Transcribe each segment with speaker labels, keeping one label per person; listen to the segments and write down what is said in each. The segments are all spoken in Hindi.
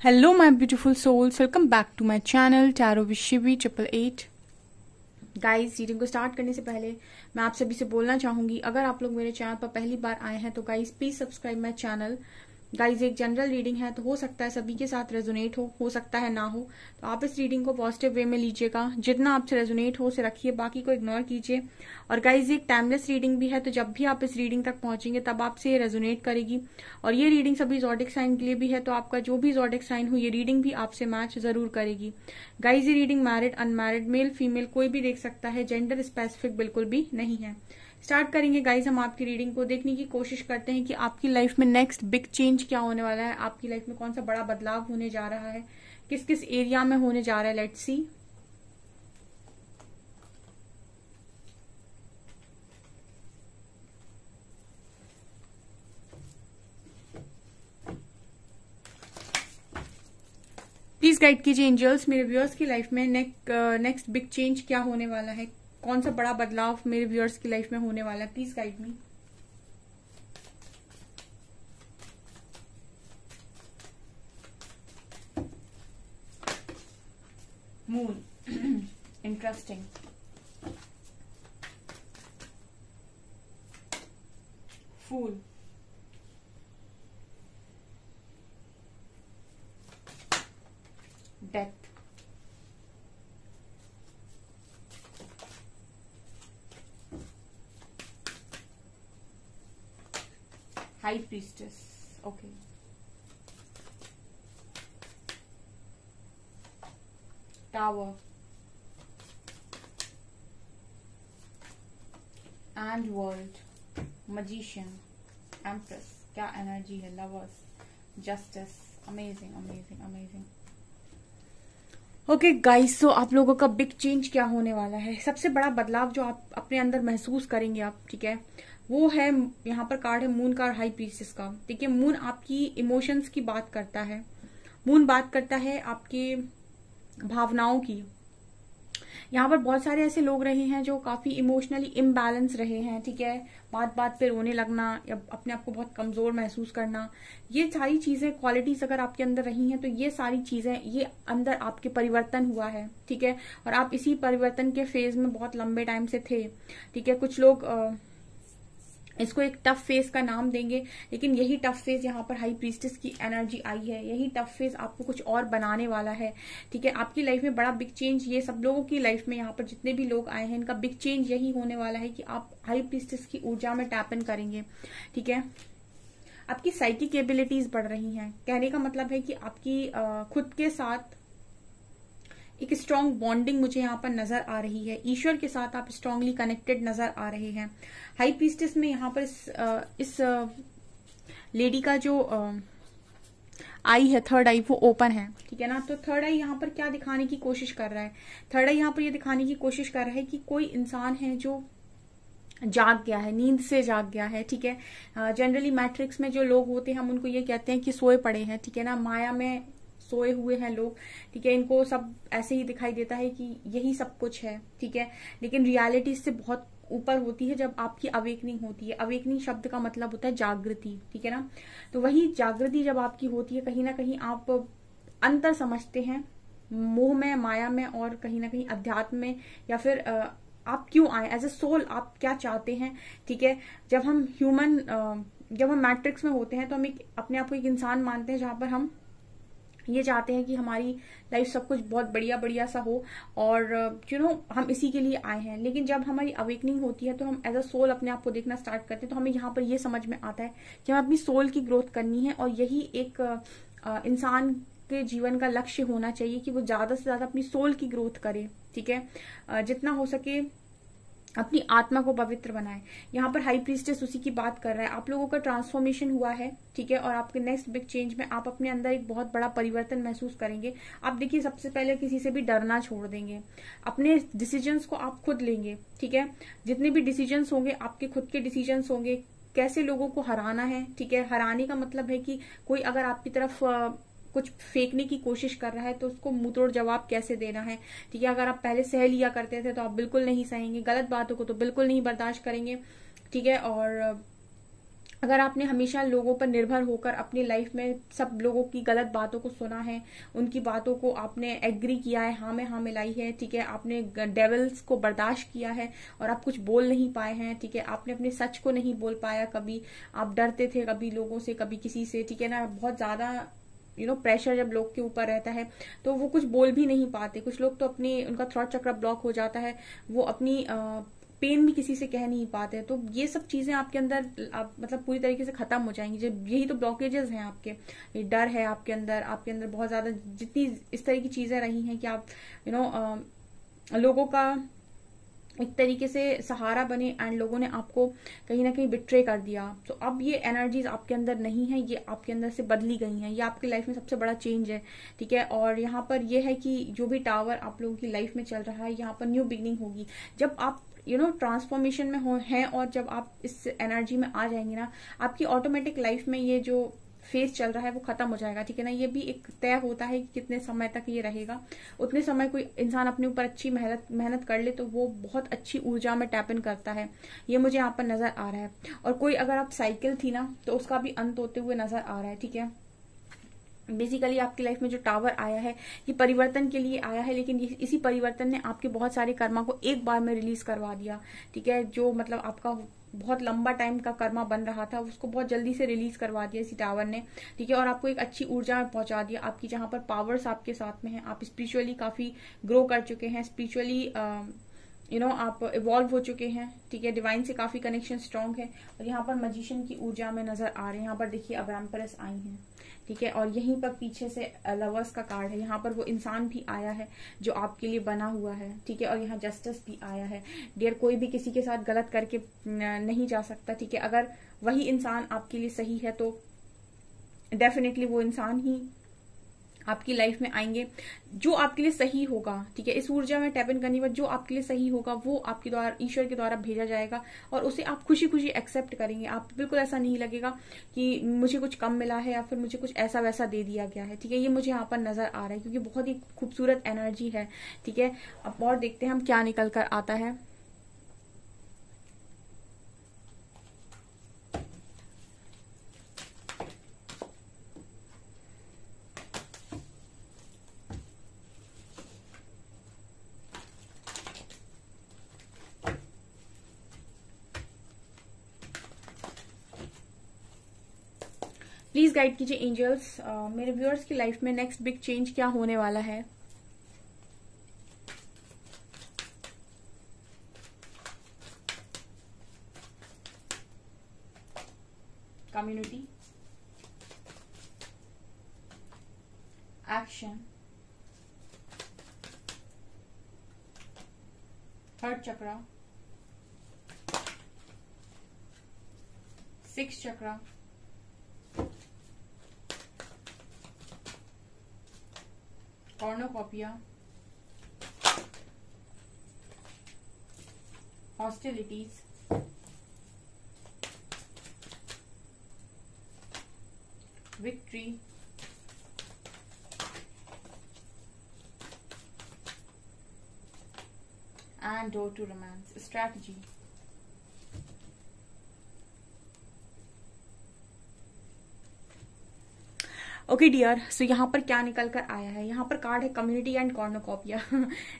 Speaker 1: Hello, my beautiful souls welcome back to my channel tarot with Shivi Triple Eight. Guys reading को स्टार्ट करने से पहले मैं आप सभी से बोलना चाहूँगी अगर आप लोग मेरे चैनल पर पहली बार आए हैं तो guys please subscribe my channel guys एक जनरल रीडिंग है तो हो सकता है सभी के साथ रेजोनेट हो हो सकता है ना हो। तो आप इस रीडिंग को पॉजिटिव वे में लीजिएगा। जितना आपसे रेजोनेट हो, उसे रखिए, बाकी को इग्नोर कीजिए। और गाइज़ एक टाइमलेस रीडिंग भी है तो जब भी आप इस रीडिंग तक पहुँचेंगे, तब आपसे ये रेजोनेट करेगी। और ये रीडिंग सभी जॉडिक साइन के लिए भी है तो आपका जो भी जॉडिक साइन हो, ये रीडिंग भी आपसे मैच ज़रूर करेगी। गाइज़ ये reading married unmarried male female कोई भी देख सकता है जेंडर स्पेसिफिक बिल्कुल भी नहीं है। स्टार्ट करेंगे गाइज़ हम आपकी रीडिंग को देखने की कोशिश करते हैं कि आपकी लाइफ में नेक्स्ट बिग चेंज क्या होने वाला है, आपकी लाइफ में कौन सा बड़ा बदलाव होने जा रहा है किस किस एरिया में होने जा रहा है लेट्स सी प्लीज़ गाइड कीजिए एंजल्स मेरे व्यूअर्स की लाइफ में नेक्स्ट बिग चेंज क्या होने वाला है कौन सा बड़ा बदलाव मेरे व्यूअर्स की लाइफ में होने वाला है? Please guide me moon interesting fool priestess. Okay. Tower. And world. Magician. Empress. क्या एनर्जी है lovers justice amazing amazing amazing okay guys so आप लोगों का बिग चेंज क्या होने वाला है? सबसे बड़ा बदलाव जो आप अपने अंदर महसूस करेंगे आप, ठीक है? वो है यहाँ पर कार्ड है मून कार्ड हाई प्रीसेस का। देखिए मून आपकी इमोशंस की बात करता है। मून बात करता है आपके भावनाओं की। यहाँ पर बहुत सारे ऐसे लोग रहे हैं जो काफ़ी इमोशनली इम्बैलेंस रहे हैं ठीक है? बात बात पे रोने लगना या अपने आप को बहुत कमज़ोर महसूस करना। ये सारी चीज़ें क्वालिटीज अगर आपके अंदर रही हैं तो ये सारी चीज़ें ये अंदर आपके परिवर्तन हुआ है ठीक है? और आप इसी परिवर्तन के फ़ेज़ में बहुत लंबे टाइम से थे ठीक है? कुछ लोग आ, इसको एक टफ फ़ेज़ का नाम देंगे, लेकिन यही टफ फ़ेज़ यहाँ पर हाई प्रीस्टिस की एनर्जी आई है। यही टफ फ़ेज़ आपको कुछ और बनाने वाला है, ठीक है? आपकी लाइफ में बड़ा बिग चेंज ये सब लोगों की लाइफ में यहाँ पर जितने भी लोग आए हैं, इनका बिग चेंज यही होने वाला है कि आप हाई प्रीस्टिस की ऊर्जा में टैप इन करेंगे, ठीक है? आपकी साइकिक एबिलिटीज बढ़ रही हैं। कहने का मतलब है कि आपकी खुद के साथ एक स्ट्रॉन्ग बॉन्डिंग मुझे यहाँ पर नज़र आ रही है। ईश्वर के साथ आप स्ट्रांगली कनेक्टेड नज़र आ रहे हैं। हाई पीस्टिस में यहाँ पर इस, इस लेडी का जो आई है थर्ड आई वो ओपन है। ठीक है ना? तो थर्ड आई यहाँ पर क्या दिखाने की कोशिश कर रहा है? थर्ड आई यहाँ पर ये दिखाने की कोशिश कर रहा है कि कोई इंसान है जो जाग गया है नींद से जाग गया है। ठीक है? जनरली मैट्रिक्स में जो लोग होते हैं हम उनको ये कहते हैं कि सोए पड़े हैं। ठीक है ना? माया में सोए हुए हैं लोग, ठीक है? इनको सब ऐसे ही दिखाई देता है कि यही सब कुछ है, ठीक है? लेकिन रियलिटी इससे बहुत ऊपर होती है जब आपकी अवेकनिंग होती है। अवेकनिंग शब्द का मतलब होता है जागृति, ठीक है ना? तो वही जागृति जब आपकी होती है, कहीं ना कहीं आप अंतर समझते हैं, मोह में, माया में और कहीं ना कहीं अध्यात्म में, या फिर आप क्यों आए? एज ए सोल आप क्या चाहते हैं? ठीक है? जब हम ह्यूमन जब हम मैट्रिक्स में होते हैं तो हम एक, अपने आप को एक इंसान मानते हैं, जहाँ पर हम ये चाहते हैं कि हमारी लाइफ सब कुछ बहुत बढ़िया बढ़िया सा हो और यू नो know, हम इसी के लिए आए हैं। लेकिन जब हमारी अवेकनिंग होती है तो हम एज अ सोल अपने आप को देखना स्टार्ट करते हैं तो हमें यहाँ पर ये समझ में आता है कि हमें अपनी सोल की ग्रोथ करनी है और यही एक इंसान के जीवन का लक्ष्य होना चाहिए कि वो ज़्यादा से ज़्यादा अपनी सोल की ग्रोथ करे ठीक है? जितना हो सके अपनी आत्मा को पवित्र बनाए। यहाँ पर हाई प्रीस्टेस उसी की बात कर रहा है। आप लोगों का ट्रांसफॉर्मेशन हुआ है, ठीक है? और आपके नेक्स्ट बिग चेंज में आप अपने अंदर एक बहुत बड़ा परिवर्तन महसूस करेंगे। आप देखिए, सबसे पहले किसी से भी डरना छोड़ देंगे। अपने डिसीजंस को आप खुद लेंगे, ठीक है? जितने भी डिसीजंस होंगे, आपके खुद के डिसीजंस होंगे। कैसे लोगों को हराना है, ठीक है? हराने का मतलब है कि कोई अगर आपकी तरफ़ कुछ फेंकने की कोशिश कर रहा है तो उसको मुंहतोड़ जवाब कैसे देना है? ठीक है, अगर आप पहले सह लिया करते थे तो आप बिल्कुल नहीं सहेंगे, गलत बातों को तो बिल्कुल नहीं बर्दाश्त करेंगे, ठीक है? और अगर आपने हमेशा लोगों पर निर्भर होकर अपनी लाइफ में सब लोगों की गलत बातों को सुना है, उनकी बातों को आपने एग्री किया है हाँ में हाँ मिलाई है, ठीक है? आपने डेवल्स को बर्दाश्त किया है और आप कुछ बोल नहीं पाए हैं, ठीक है? आपने अपने सच को नहीं बोल पाया कभी, आप डरते थे कभी लोगों से, कभी किसी से, ठीक है ना? बहुत ज़्यादा यू नो प्रेशर जब लोग के ऊपर रहता है तो वो कुछ बोल भी नहीं पाते। कुछ लोग तो अपनी उनका थ्रॉट चक्र ब्लॉक हो जाता है वो अपनी पेन भी किसी से कह नहीं पाते तो ये सब चीज़ें आपके अंदर आप मतलब पूरी तरीके से खत्म हो जाएँगी। जब यही तो ब्लॉकेजेस हैं आपके। ये डर है आपके अंदर आपके अंदर बहुत ज़्यादा जितनी इस तरह की चीज़ें रही हैं कि आप यू you नो know, लोगों का एक तरीके से सहारा बने एंड लोगों ने आपको कहीं ना कहीं बिट्रे कर दिया। तो अब ये एनर्जीज आपके अंदर नहीं है, ये आपके अंदर से बदली गई हैं। ये आपकी लाइफ में सबसे बड़ा चेंज है, ठीक है? और यहाँ पर ये है कि जो भी टावर आप लोगों की लाइफ में चल रहा है, यहाँ पर न्यू बिगनिंग होगी। जब आप यू नो ट्रांसफॉर्मेशन में हो, हैं और जब आप इस एनर्जी में आ जाएँगे ना, आपकी ऑटोमेटिक लाइफ में ये जो फ़ेज़ चल रहा है, वो खत्म हो जाएगा, ठीक है ना? ये भी एक तय होता है कि कितने समय तक ये रहेगा। उतने समय कोई इंसान अपने ऊपर अच्छी मेहनत मेहनत कर ले तो वो बहुत अच्छी ऊर्जा में टैप इन करता है। ये मुझे यहाँ पर नज़र आ रहा है। और कोई अगर आप साइकिल थी ना तो उसका भी अंत होते हुए नज़र आ रहा है, ठीक है? बेसिकली आपकी लाइफ में जो टावर आया है, ये परिवर्तन के लिए आया है, लेकिन इसी परिवर्तन ने आपके बहुत सारे कर्मा को एक बार में रिलीज़ करवा दिया, ठीक है? जो मतलब आपका बहुत लंबा टाइम का कर्मा बन रहा था, उसको बहुत जल्दी से रिलीज़ करवा दिया इसी टावर ने। ठीक है, और आपको एक अच्छी ऊर्जा में पहुँचा दिया। आपकी जहाँ पर पावर्स आपके साथ में है, आप स्पिरिचुअली काफ़ी ग्रो कर चुके हैं spiritually you you know know, आप इवॉल्व हो चुके हैं ठीक है? डिवाइन से काफ़ी कनेक्शन स्ट्रांग है। और यहाँ पर मजिशियन की ऊर्जा में नज़र आ रहे हैं। यहाँ पर देखिए अब एम्प्रेस आई हैं ठीक है? और यहीं पर पीछे से लवर्स का कार्ड है। यहाँ पर वो इंसान भी आया है जो आपके लिए बना हुआ है ठीक है? और यहाँ जस्टिस भी आया है। डियर कोई भी किसी के साथ गलत करके नहीं जा सकता ठीक है? अगर वही इंसान आपके लिए सही है तो डेफिनेटली वो इंसान ही आपकी लाइफ में आएँगे। जो आपके लिए सही होगा, ठीक है, इस ऊर्जा में टैप इन करने बाद जो आपके लिए सही होगा, वो आपके द्वारा, ईश्वर के द्वारा भेजा जाएगा और उसे आप खुशी खुशी एक्सेप्ट करेंगे। आप, बिल्कुल ऐसा नहीं लगेगा कि मुझे कुछ कम मिला है या फिर मुझे कुछ ऐसा वैसा दे दिया गया है, ठीक है, ये मुझे यहाँ पर नज़र आ रहा है क्योंकि बहुत ही खूबसूरत एनर्जी है, ठीक है। अब और देखते हैं हम क्या निकल कर आता है प्लीज़ गाइड कीजिए एंजल्स मेरे व्यूअर्स की लाइफ में नेक्स्ट बिग चेंज क्या होने वाला है? Community action third chakra six chakra hostilities, victory, and door to romance. Strategy. Okay dear so यहाँ पर क्या निकल कर आया है? यहाँ पर कार्ड है कम्युनिटी एंड कॉर्नोकॉपिया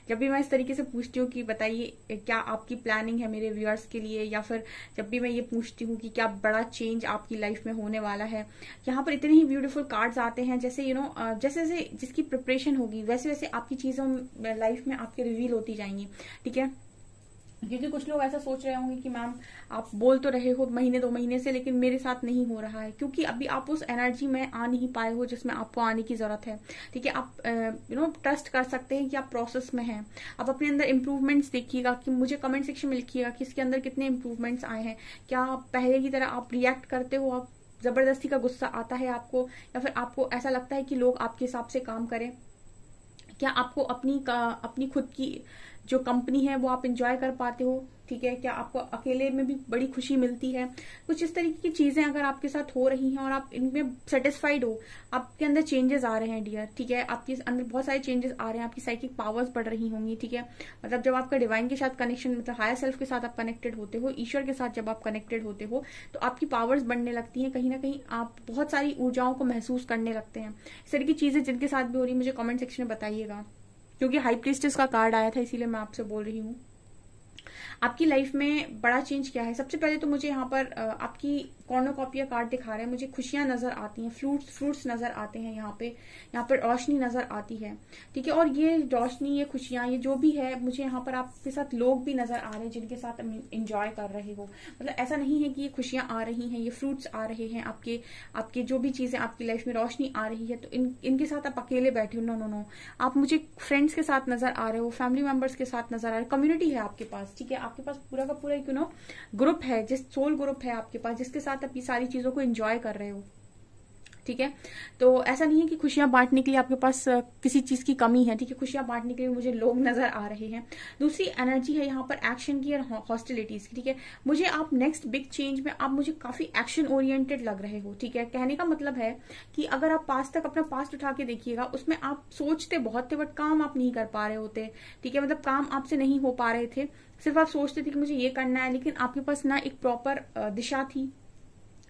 Speaker 1: जब भी मैं इस तरीके से पूछती हूँ कि बताइए क्या आपकी प्लानिंग है मेरे व्यूअर्स के लिए? या फिर जब भी मैं ये पूछती हूँ कि क्या बड़ा चेंज आपकी लाइफ में होने वाला है? यहाँ पर इतने ही ब्यूटीफुल कार्ड्स आते हैं जैसे यू you नो know, जैसे जैसे जिसकी प्रिपरेशन होगी वैसे वैसे आपकी चीज़ों लाइफ में आपके रिवील होती जाएँगी ठीक है? क्योंकि कुछ लोग ऐसा सोच रहे होंगे कि, मैम, आप बोल तो रहे हो महीने, दो महीने से, लेकिन मेरे साथ नहीं हो रहा है। क्योंकि अभी आप उस एनर्जी में आ नहीं पाए हो जिसमें आपको आने की ज़रूरत है। ठीक है, आप यू नो ट्रस्ट कर सकते हैं कि आप प्रोसेस में हैं। आप अपने अंदर इंप्रूवमेंट्स देखिएगा कि मुझे कमेंट सेक्शन में लिखिएगा कि इसके अंदर कितने इम्प्रूवमेंट्स आए हैं। क्या पहले की तरह आप रिएक्ट करते हो? आप ज़बरदस्ती का गुस्सा आता है आपको? या फिर आपको ऐसा लगता है कि लोग आपके हिसाब से काम करें? क्या आपको अपनी का, अपनी खुद की जो कंपनी है, वो आप इंजॉय कर पाते हो, ठीक है? क्या आपको अकेले में भी बड़ी खुशी मिलती है? कुछ इस तरीके की चीज़ें अगर आपके साथ हो रही हैं और आप इनमें सेटिस्फाइड हो, आपके अंदर चेंजेस आ रहे हैं डियर ठीक है? आपके अंदर बहुत सारे चेंजेस आ रहे हैं, आपकी साइकिक पावर्स बढ़ रही होंगी, ठीक है? मतलब जब आपका डिवाइन के साथ कनेक्शन मतलब हायर सेल्फ के साथ आप कनेक्टेड होते हो, ईश्वर के साथ जब आप कनेक्टेड होते हो तो आपकी पावर्स बढ़ने लगती हैं। कहीं ना कहीं आप बहुत सारी ऊर्जाओं को महसूस करने लगते हैं। इस तरह की चीज़ें जिनके साथ भी हो रही है, मुझे कॉमेंट सेक्शन में बताइएगा। क्योंकि हाई प्रिस्टेस का कार्ड आया था इसीलिए मैं आपसे बोल रही हूँ। आपकी लाइफ में बड़ा चेंज क्या है? सबसे पहले तो मुझे यहाँ पर आपकी कॉर्नोकॉपिया कार्ड दिखा रहे हैं। मुझे खुशियाँ नज़र आती हैं फ्रूट्स फ्रूट्स नज़र आते हैं यहाँ पे। यहाँ पर रोशनी नज़र आती है। ठीक है, और ये रोशनी, ये खुशियाँ, ये जो भी है, मुझे यहाँ पर आपके साथ लोग भी नज़र आ रहे हैं जिनके साथ इंजॉय कर रहे हो। मतलब ऐसा नहीं है कि ये खुशियाँ आ रही हैं, ये फ्रूट्स आ रहे हैं, आपके आपके जो भी चीज़ें आपकी लाइफ में रोशनी आ रही है तो इन, इनके साथ आप अकेले बैठे हो। नो नो नो आप मुझे फ्रेंड्स के साथ नज़र आ रहे हो फैमिली मेंबर्स के साथ नज़र आ रहे हो कम्युनिटी है आपके पास। ठीक है? आपके पास पूरा का पूरा यू नो ग्रुप है, जिस सोल ग्रुप है आपके पास, जिसके साथ आप ये सारी चीज़ों को एंजॉय कर रहे हो। ठीक है? तो ऐसा नहीं है कि खुशियाँ बांटने के लिए आपके पास किसी चीज़ की कमी है, ठीक है? खुशियाँ बांटने के लिए मुझे लोग नज़र आ रहे हैं। दूसरी एनर्जी है यहाँ पर एक्शन की और हॉस्टिलिटीज की, ठीक है? मुझे आप नेक्स्ट बिग चेंज में, आप मुझे काफ़ी एक्शन ओरिएंटेड लग रहे हो, ठीक है? कहने का मतलब है कि अगर आप पास तक अपना पास्ट उठा के देखिएगा, उसमें आप सोचते बहुत थे, बट काम आप नहीं कर पा रहे होते, ठीक है? मतलब काम आपसे नहीं हो पा रहे थे। सिर्फ़ आप सोचते थे कि मुझे ये करना है, लेकिन आपके पास ना एक प्रॉपर दिशा थी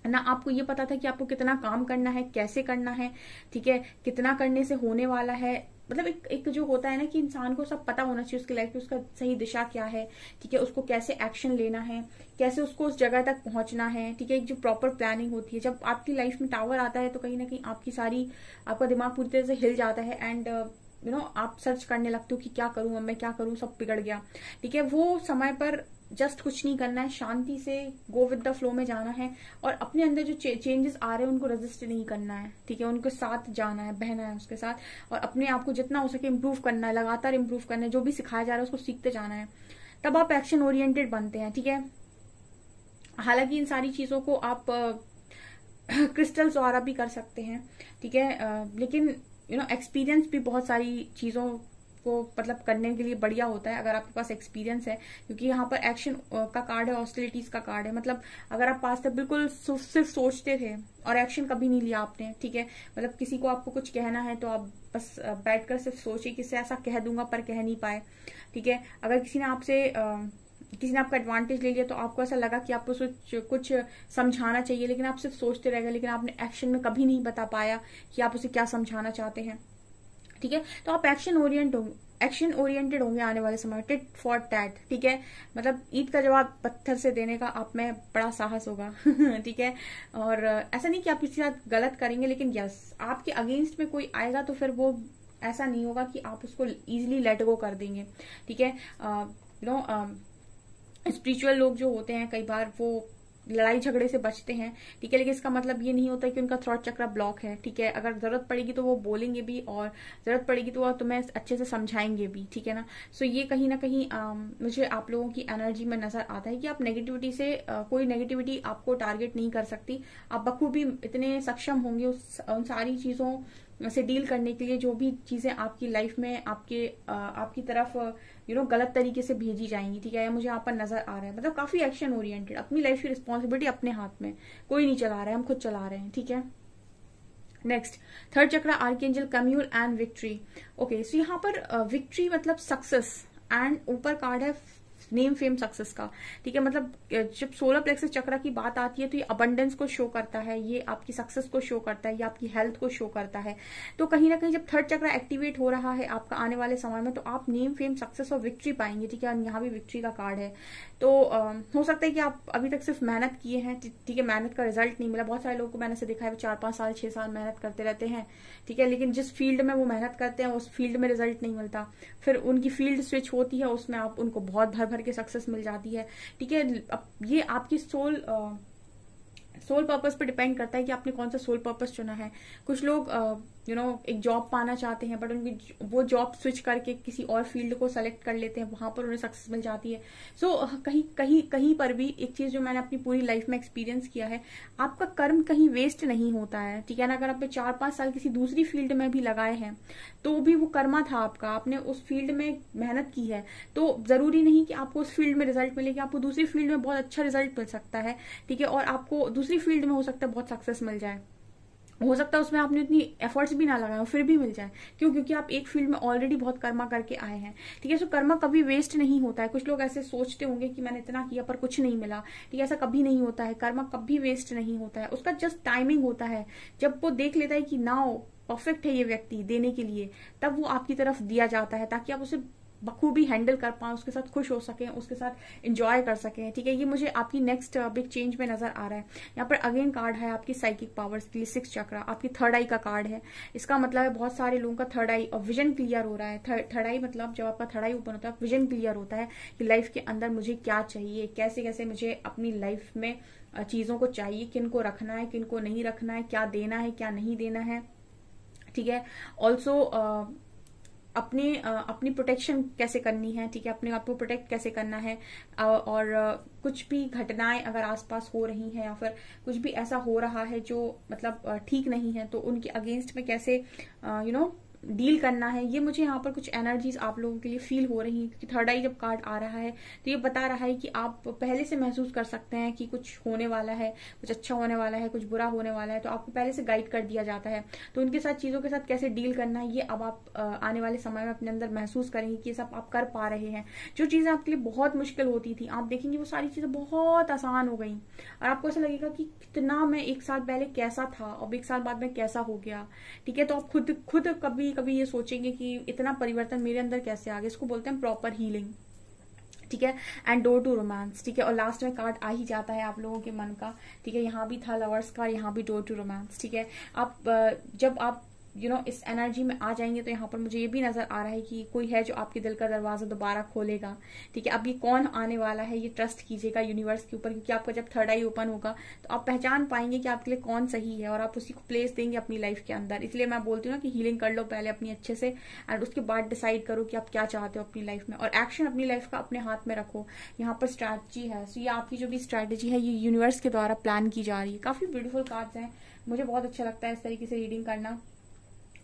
Speaker 1: ना आपको ये पता था कि आपको कितना काम करना है, कैसे करना है, ठीक है, कितना करने से होने वाला है। मतलब एक एक जो होता है ना कि इंसान को सब पता होना चाहिए उसकी लाइफ में उसका सही दिशा क्या है, ठीक है, उसको कैसे एक्शन लेना है, कैसे उसको उस जगह तक पहुँचना है, ठीक है, एक जो प्रॉपर प्लानिंग होती है। जब आपकी लाइफ में टावर आता है तो कहीं ना कहीं आपकी सारी, आपका दिमाग पूरी तरह से हिल जाता है एंड यू नो आप सर्च करने लगते हो कि क्या करूँ मैं क्या करूँ, सब बिगड़ गया। ठीक है, वो समय पर जस्ट कुछ नहीं करना है, शांति से गो विद द फ्लो में जाना है और अपने अंदर जो चेंजेस आ रहे हैं, उनको रजिस्ट नहीं करना है, ठीक है? उनके साथ जाना है, बहना है उसके साथ और अपने आप को जितना हो सके इम्प्रूव करना है, लगातार इम्प्रूव करना है, जो भी सिखाया जा रहा है, उसको सीखते जाना है। तब आप एक्शन ओरिएंटेड बनते हैं, ठीक है? हालाँकि इन सारी चीज़ों को आप क्रिस्टल्स द्वारा भी कर सकते हैं, ठीक है? लेकिन यू नो एक्सपीरियंस भी बहुत सारी चीज़ों को मतलब करने के लिए बढ़िया होता है, अगर आपके पास एक्सपीरियंस है, क्योंकि यहाँ पर एक्शन का कार्ड है हॉस्टिलिटीज का कार्ड है। मतलब अगर आप पास तक बिल्कुल सिर्फ़ सोचते थे और एक्शन कभी नहीं लिया आपने, ठीक है? मतलब किसी को आपको कुछ कहना है तो आप बस बैठकर सिर्फ़ सोचिए किसी ऐसा कह दूँगा पर कह नहीं पाए, ठीक है? अगर किसी ने आपसे किसी ने आपका एडवांटेज ले लिया तो आपको ऐसा लगा कि आपको कुछ कुछ समझाना चाहिए, लेकिन आप सिर्फ़ सोचते रह गए, लेकिन आपने एक्शन में कभी नहीं बता पाया कि आप उसे क्या समझाना चाहते हैं। ठीक है? तो आप एक्शन ओरिएंट होंगे एक्शन ओरिएंटेड होंगे आने वाले समय टिट फॉर टैट ठीक है? मतलब ईद का जवाब पत्थर से देने का आप में बड़ा साहस होगा, ठीक है? और ऐसा नहीं कि आप किसी साथ गलत करेंगे, लेकिन यस आपके अगेंस्ट में कोई आएगा तो फिर वो ऐसा नहीं होगा कि आप उसको इजिली लेट गो कर देंगे, ठीक है? यू नो स्पिरिचुअल लोग जो होते हैं, कई बार वो लड़ाई झगड़े से बचते हैं ठीक है? लेकिन इसका मतलब ये नहीं होता कि उनका थ्रॉट चक्र ब्लॉक है ठीक है? अगर ज़रूरत पड़ेगी तो वो बोलेंगे भी और ज़रूरत पड़ेगी तो वो तुम्हें अच्छे से समझाएँगे भी ठीक है ना? सो ये कहीं ना कहीं आ, मुझे आप लोगों की एनर्जी में नज़र आता है कि आप नेगेटिविटी से आ, कोई नेगेटिविटी आपको टारगेट नहीं कर सकती। आप बखूबी इतने सक्षम होंगे उन सारी चीज़ों से डील करने के लिए जो भी चीज़ें आपकी लाइफ में आपके आपकी तरफ़ यू नो गलत तरीके से भेजी जाएँगी, ठीक है? या मुझे यहाँ पर नज़र आ रहा है। मतलब काफ़ी एक्शन ओरिएंटेड अपनी लाइफ की रिस्पॉन्सिबिलिटी अपने हाथ में। कोई नहीं चला रहा है, हम खुद चला रहे हैं, ठीक है? Next third chakra archangel Chamuel and victory okay so यहाँ पर विक्ट्री मतलब सक्सेस एंड ऊपर कार्ड है नेम फेम सक्सेस का। ठीक है मतलब जब सोलर प्लेक्स चक्र की बात आती है तो ये अबंडेंस को शो करता है, ये आपकी सक्सेस को शो करता है, ये आपकी हेल्थ को शो करता है। तो कहीं ना कहीं जब थर्ड चक्र एक्टिवेट हो रहा है आपका आने वाले समय में तो आप नेम फेम सक्सेस और विक्ट्री पाएँगे, ठीक है यहाँ भी विक्ट्री का कार्ड है। तो आ, हो सकता है कि आप अभी तक सिर्फ़ मेहनत किए हैं ठीक है मेहनत का रिज़ल्ट नहीं मिला। बहुत सारे लोगों को मैंने से देखा है वो चार पाँच साल छह साल मेहनत करते रहते हैं ठीक है लेकिन जिस फ़ील्ड में वो मेहनत करते हैं उस फ़ील्ड में रिज़ल्ट नहीं मिलता। फिर उनकी फ़ील्ड स्विच होती है उसमें आप उनको बहुत भर भर के सक्सेस मिल जाती है ठीक है। ये आपकी सोल सोल पर्पज पे डिपेंड करता है कि आपने कौन सा सोल पर्पज चुना है। कुछ लोग यू you नो know, एक जॉब पाना चाहते हैं बट उनकी वो जॉब स्विच करके किसी और फ़ील्ड को सेलेक्ट कर लेते हैं वहाँ पर उन्हें सक्सेस मिल जाती है। सो so, कहीं कहीं कहीं पर भी एक चीज़ जो मैंने अपनी पूरी लाइफ में एक्सपीरियंस किया है आपका कर्म कहीं वेस्ट नहीं होता है ठीक है ना? अगर आपने चार पाँच साल किसी दूसरी फ़ील्ड में भी लगाए हैं तो भी वो कर्मा था आपका आपने उस फ़ील्ड में मेहनत की है तो ज़रूरी नहीं कि आपको उस फ़ील्ड में रिज़ल्ट मिले कि आपको दूसरी फ़ील्ड में बहुत अच्छा रिज़ल्ट मिल सकता है ठीक है? और आपको दूसरी फ़ील्ड में हो सकता है बहुत सक्सेस मिल जाए। हो सकता है उसमें आपने उतनी एफर्ट्स भी ना लगाए, फिर भी मिल जाए। क्यों? क्योंकि आप एक फ़ील्ड में ऑलरेडी बहुत कर्मा करके आए हैं। ठीक है? सो कर्मा कभी वेस्ट नहीं होता है। कुछ लोग ऐसे सोचते होंगे कि मैंने इतना किया पर कुछ नहीं मिला। ठीक है? ऐसा कभी नहीं होता है। कर्मा कभी वेस्ट नहीं होता है। उसका जस्ट टाइमिंग होता है। जब वो देख लेता है कि नाउ परफेक्ट है ये व्यक्ति देने के लिए, तब वो आपकी तरफ़ दिया जाता है ताकि आप उसे बखूबी हैंडल कर पाए उसके साथ खुश हो सके, उसके साथ इंजॉय कर सकें, ठीक है? ये मुझे आपकी नेक्स्ट बिग चेंज में नज़र आ रहा है। यहाँ पर अगेन कार्ड है आपकी साइकिक पावर्स के लिए सिक्स चक्र आपकी थर्ड आई का कार्ड है। इसका मतलब है बहुत सारे लोगों का थर्ड आई और विजन क्लियर हो रहा है। थर्ड आई मतलब जब आपका थर्ड आई ओपन होता है विजन क्लियर होता है कि लाइफ के अंदर मुझे क्या चाहिए, कैसे कैसे मुझे अपनी लाइफ में चीज़ों को चाहिए, किन को रखना है, किन को नहीं रखना है, क्या देना है, क्या नहीं देना है, ठीक है? ऑल्सो अपने अपनी प्रोटेक्शन कैसे करनी है, ठीक है, अपने आप को प्रोटेक्ट कैसे करना है और कुछ भी घटनाएँ अगर आसपास हो रही हैं या फिर कुछ भी ऐसा हो रहा है जो मतलब ठीक नहीं है तो उनके अगेंस्ट में कैसे यू नो डील करना है, ये मुझे यहाँ पर कुछ एनर्जीज आप लोगों के लिए फील हो रही है, क्योंकि थर्ड आई जब कार्ड आ रहा है तो ये बता रहा है कि आप पहले से महसूस कर सकते हैं कि कुछ होने वाला है, कुछ अच्छा होने वाला है, कुछ बुरा होने वाला है तो आपको पहले से गाइड कर दिया जाता है। तो उनके साथ चीज़ों के साथ कैसे डील करना है, ये अब आप आने वाले समय में अपने अंदर महसूस करेंगे कि ये सब आप कर पा रहे हैं। जो चीज़ें आपके लिए बहुत मुश्किल होती थी, आप देखेंगे वो सारी चीज़ें बहुत आसान हो गई। और आपको ऐसा लगेगा कि कितना मैं एक साल पहले कैसा था और एक साल बाद में कैसा हो गया। ठीक है तो आप खुद खुद कभी कभी ये सोचेंगे कि इतना परिवर्तन मेरे अंदर कैसे आ गया? इसको बोलते हैं प्रॉपर हीलिंग ठीक है? एंड डोर टू रोमांस ठीक है? और लास्ट में कार्ड आ ही जाता है आप लोगों के मन का. ठीक है? यहाँ भी था लवर्स का, यहाँ भी डोर टू रोमांस ठीक है? आप जब आप यू you नो know, इस एनर्जी में आ जाएँगे तो यहाँ पर मुझे ये भी नज़र आ रहा है कि कोई है जो आपके दिल का दरवाज़ा दोबारा खोलेगा। ठीक है अब ये कौन आने वाला है ये ट्रस्ट कीजिएगा यूनिवर्स के ऊपर क्योंकि आपका जब थर्ड आई ओपन होगा तो आप पहचान पाएँगे कि आपके लिए कौन सही है और आप उसी को प्लेस देंगे अपनी लाइफ के अंदर। इसलिए मैं बोलती हूँ ना कि हीलिंग कर लो पहले अपनी अच्छे से एंड उसके बाद डिसाइड करो कि आप क्या चाहते हो अपनी लाइफ में। और एक्शन अपनी लाइफ का अपने हाथ में रखो। यहाँ पर स्ट्रैटेजी है। सो ये आपकी जो भी स्ट्रैटेजी है ये यूनिवर्स के द्वारा प्लान की जा रही है। काफ़ी ब्यूटीफुल कार्ड्स हैं। मुझे बहुत अच्छा लगता है इस तरीके से रीडिंग करना।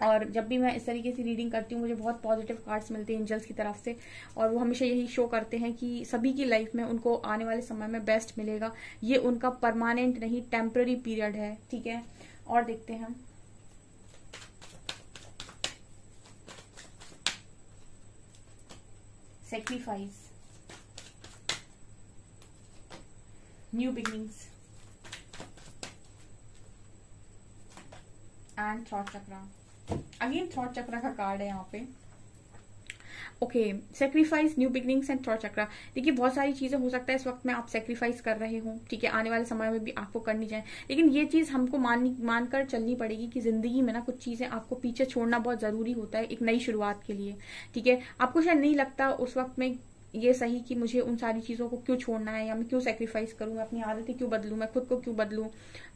Speaker 1: और जब भी मैं इस तरीके से रीडिंग करती हूँ, मुझे बहुत पॉजिटिव कार्ड्स मिलते हैं एंजल्स की तरफ़ से। और वो हमेशा यही शो करते हैं कि सभी की लाइफ में उनको आने वाले समय में बेस्ट मिलेगा। ये उनका परमानेंट नहीं टेम्पररी पीरियड है, ठीक है? और देखते हैं सेक्रीफाइस न्यू बिगनिंग्स एंड थॉट चक्रा अगेन थ्रॉट चक्र का कार्ड है यहाँ पे okay sacrifice new beginnings and throat chakra देखिए, बहुत सारी चीज़ें हो सकता है इस वक्त में आप सेक्रीफाइस कर रहे हो, ठीक है? आने वाले समय में भी आपको करनी चाहिए। लेकिन ये चीज़ हमको मान मानकर चलनी पड़ेगी कि ज़िंदगी में ना कुछ चीज़ें आपको पीछे छोड़ना बहुत ज़रूरी होता है एक नई शुरुआत के लिए, ठीक है? आपको शायद नहीं लगता उस वक्त में ये सही कि मुझे उन सारी चीज़ों को क्यों छोड़ना है या मैं क्यों सेक्रीफाइस करूँ? मैं अपनी आदतें क्यों बदलूं? मैं खुद को क्यों बदलूं?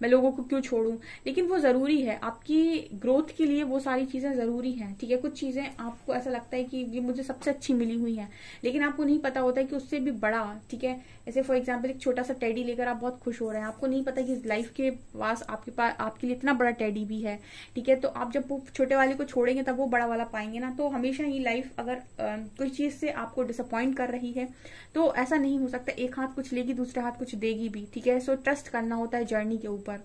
Speaker 1: मैं लोगों को क्यों छोड़ूं? लेकिन वो ज़रूरी है। आपकी ग्रोथ के लिए वो सारी चीज़ें ज़रूरी हैं, ठीक है? कुछ चीज़ें आपको ऐसा लगता है कि ये मुझे सबसे अच्छी मिली हुई है, लेकिन आपको नहीं पता होता है कि उससे भी बड़ा, ठीक है? ऐसे फॉर एग्ज़ाम्पल एक छोटा सा टेडी लेकर आप बहुत खुश हो रहे हैं। आपको नहीं पता कि लाइफ के पास आपके पास, आपके लिए इतना बड़ा टेडी भी है, ठीक है? तो आप जब वो छोटे वाले को छोड़ेंगे तब वो बड़ा वाला पाएँगे ना तो हमेशा ही लाइफ अगर कोई चीज़ से आपको डिसअपॉइंट कर रही है। तो ऐसा नहीं हो सकता, एक हाथ कुछ लेगी, दूसरे हाथ कुछ देगी भी, ठीक है? सो ट्रस्ट करना होता है जर्नी के ऊपर।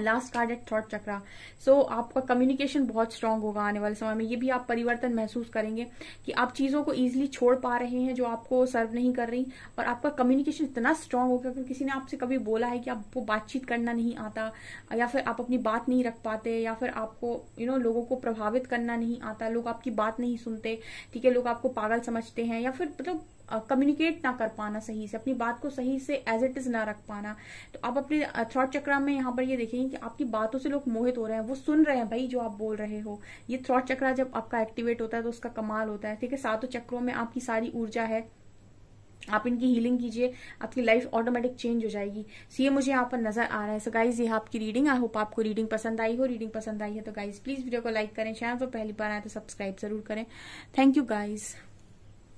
Speaker 1: लास्ट कार्ड है थॉट चक्रा सो आपका कम्युनिकेशन बहुत स्ट्रांग होगा आने वाले समय में। ये भी आप परिवर्तन महसूस करेंगे कि आप चीज़ों को इजीली छोड़ पा रहे हैं जो आपको सर्व नहीं कर रही और आपका कम्युनिकेशन इतना स्ट्रांग होगा अगर किसी ने आपसे कभी बोला है कि आपको बातचीत करना नहीं आता या फिर आप अपनी बात नहीं रख पाते या फिर आपको यू you नो know, लोगों को प्रभावित करना नहीं आता लोग आपकी बात नहीं सुनते ठीक है लोग आपको पागल समझते हैं या फिर मतलब कम्युनिकेट ना कर पाना सही से, अपनी बात को सही से एज इट इज़ ना रख पाना। तो आप अपने थ्रॉट चक्र में यहाँ पर ये देखेंगे कि आपकी बातों से लोग मोहित हो रहे हैं, वो सुन रहे हैं भाई जो आप बोल रहे हो। ये थ्रॉट चक्र जब आपका एक्टिवेट होता है तो उसका कमाल होता है, ठीक है? सातों चक्रों में आपकी सारी ऊर्जा है। आप इनकी हीलिंग कीजिए, आपकी लाइफ ऑटोमेटिक चेंज हो जाएगी। सी ये मुझे यहाँ पर नज़र आ रहा है। सो गाइज़ ये आपकी रीडिंग आई होप आपको रीडिंग पसंद आई हो। रीडिंग पसंद आई है तो गाइज़ प्लीज़ वीडियो को लाइक करें चैनल पर पहली बार आए तो सब्सक्राइब ज़रूर करें। Thank you guys